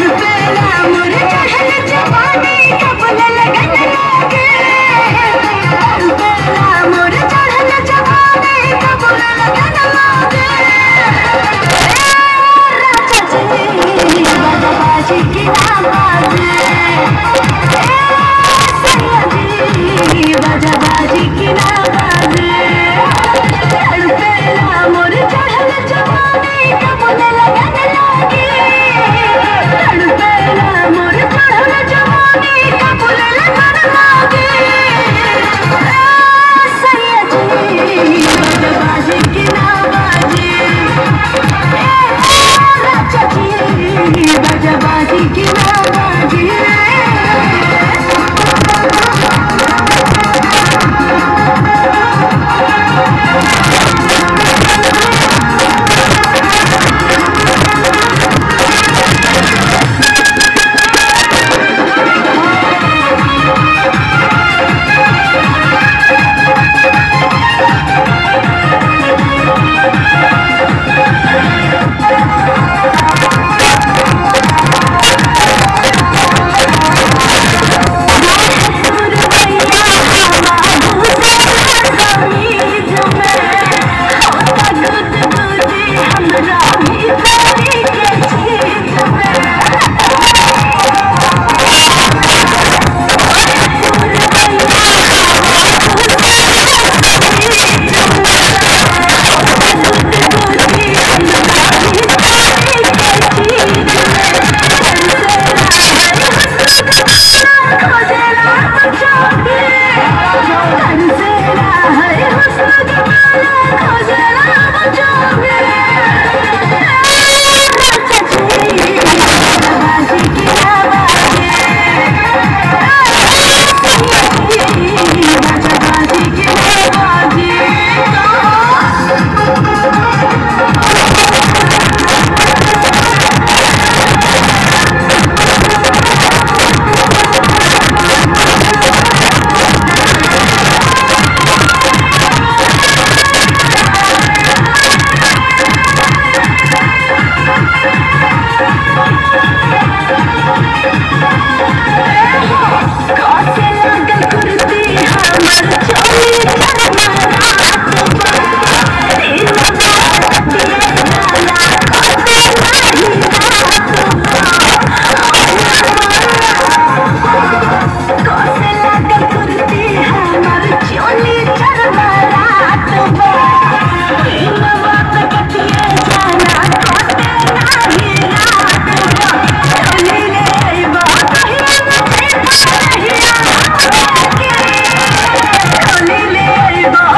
मोर चढ़ल जवानी कबूल लगन लागे। Viva!